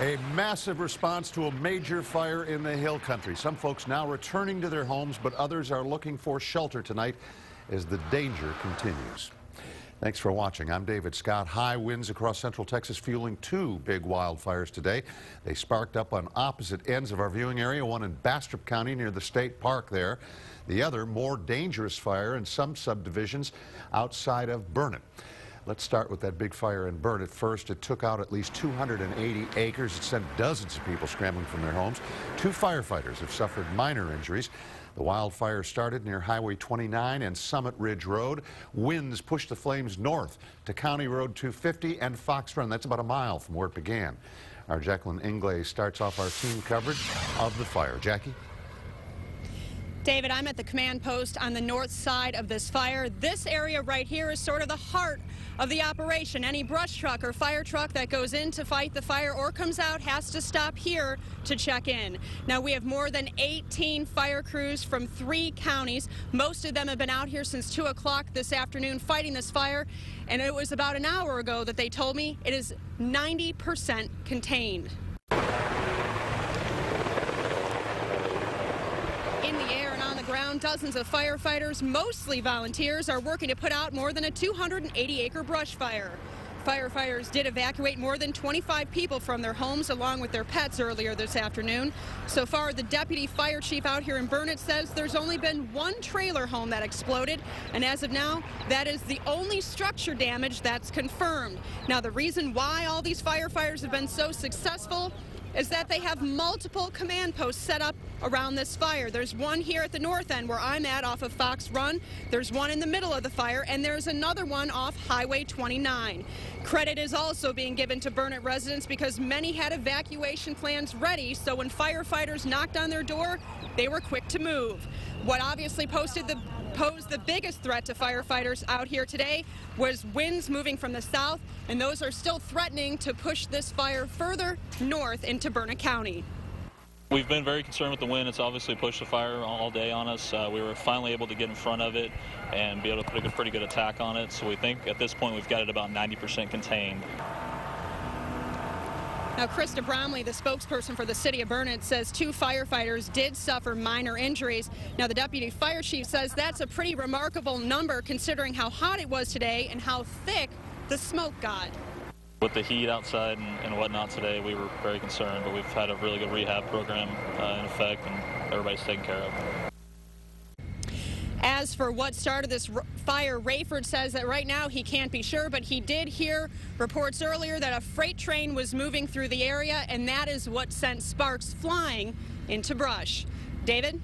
A massive response to a major fire in the hill country. Some folks now returning to their homes, but others are looking for shelter tonight as the danger continues. Thanks for watching. I'm David Scott. High winds across central Texas fueling two big wildfires today. They sparked up on opposite ends of our viewing area, one in Bastrop County near the state park there. The other, more dangerous fire in some subdivisions outside of Burnet. Let's start with that big fire in Burnet first. It took out at least 280 acres. It sent dozens of people scrambling from their homes. Two firefighters have suffered minor injuries. The wildfire started near Highway 29 and Summit Ridge Road. Winds pushed the flames north to County Road 250 and Fox Run. That's about a mile from where it began. Our Jacqueline Inglay starts off our team coverage of the fire. Jackie? David, I'm at the command post on the north side of this fire. This area right here is sort of the heart of the operation. Any brush truck or fire truck that goes in to fight the fire or comes out has to stop here to check in. Now, we have more than 18 fire crews from three counties. Most of them have been out here since 2 o'clock this afternoon fighting this fire. And it was about an hour ago that they told me it is 90% contained. Ground, dozens of firefighters, mostly volunteers, are working to put out more than a 280-acre brush fire. Firefighters did evacuate more than 25 people from their homes along with their pets earlier this afternoon. So far, the deputy fire chief out here in Burnet says there's only been one trailer home that exploded, and as of now, that is the only structure damage that's confirmed. Now, the reason why all these firefighters have been so successful is that they have multiple command posts set up around this fire. There's one here at the north end where I'm at off of Fox Run. There's one in the middle of the fire, and there's another one off Highway 29. Credit is also being given to Burnet residents because many had evacuation plans ready, so when firefighters knocked on their door, they were quick to move. What obviously posted the posed the biggest threat to firefighters out here today was winds moving from the south, and those are still threatening to push this fire further north into Burnet County. We've been very concerned with the wind. It's obviously pushed the fire all day on us. Uh, we were finally able to get in front of it and be able to put a pretty good attack on it. So we think at this point we've got it about 90% contained. Now, Krista Bromley, the spokesperson for the city of Burnet, says two firefighters did suffer minor injuries. Now, the deputy fire chief says that's a pretty remarkable number considering how hot it was today and how thick the smoke got. With the heat outside and, and whatnot today, we were very concerned, but we've had a really good rehab program uh, in effect, and everybody's taken care of. As for what started this fire, Rayford says that right now he can't be sure, but he did hear reports earlier that a freight train was moving through the area, and that is what sent sparks flying into brush. David?